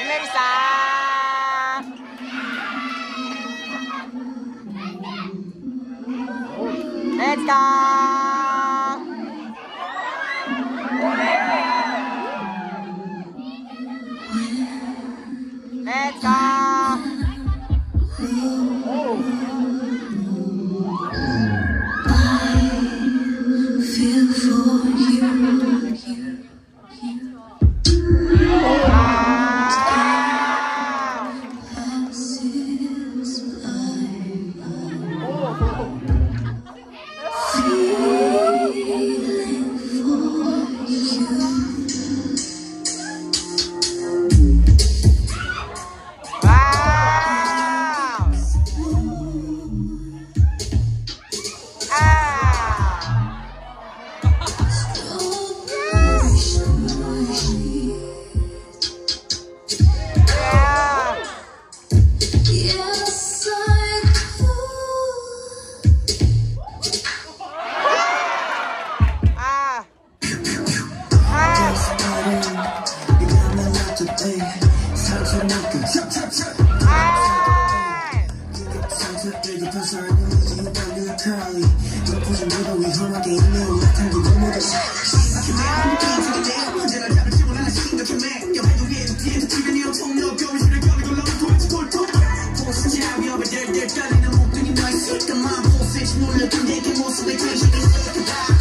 ゆめりさん。レッツゴーレ Oh. 따위 높아진 무더위 험하게 있는 우락한게 너무도 심각해 내 꿈이 되어 언제나 답을 질문 하나 심각해 옆에도 위에도 뒤에도 주변이 온통 너 거미줄을 겨누고 너무 도와줘 돌통 도시야 위협에 댈 때까지는 목등이 나 있을 때만 보세지 몰려 근데 그 모습에 근심이 생겼다